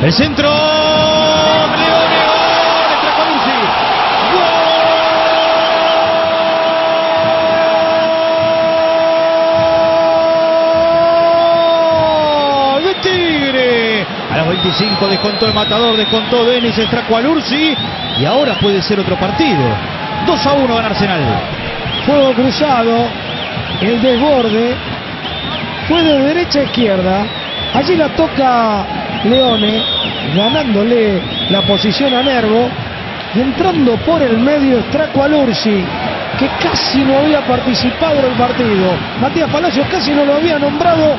El centro. Leone, gol. Entra Coluzzi. ¡Gol! ¡De Tigre! A los 25 descontó el matador, descontó Denis, entra Cualursi. Y ahora puede ser otro partido. 2 a 1 gana Arsenal. Fuego cruzado, el desborde, fue de derecha a izquierda. Allí la toca Leone, ganándole la posición a Nervo. Y entrando por el medio Stracualursi, que casi no había participado en el partido. Matías Palacios casi no lo había nombrado